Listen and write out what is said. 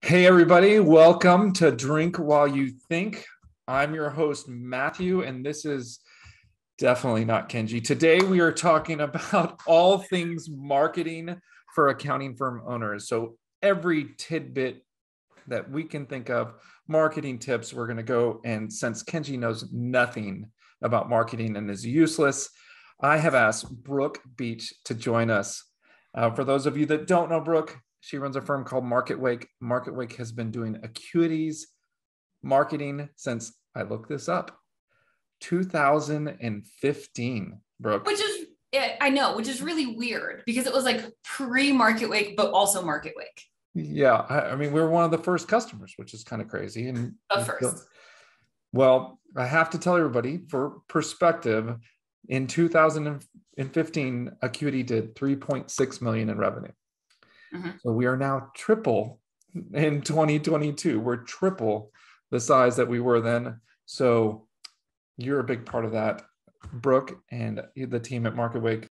Hey, everybody, welcome to Drink While You Think. I'm your host, Matthew, and this is definitely not Kenji. Today, we are talking about all things marketing for accounting firm owners. So, every tidbit that we can think of, marketing tips, we're going to go. And since Kenji knows nothing about marketing and is useless, I have asked Brooke Beach to join us. Uh, for those of you that don't know Brooke, she runs a firm called MarketWake. MarketWake has been doing Acuities marketing since I looked this up, 2015, Brooke. Which is, I know, which is really weird because it was like pre MarketWake, but also MarketWake. Yeah. I, I, mean, we were one of the first customers, which is kind of crazy. And first. Well, I have to tell everybody for perspective, in 2015, Acuity did 3.6 million in revenue. Mm-hmm. So we are now triple in 2022. We're triple the size that we were then. So you're a big part of that, Brooke and the team at MarketWake.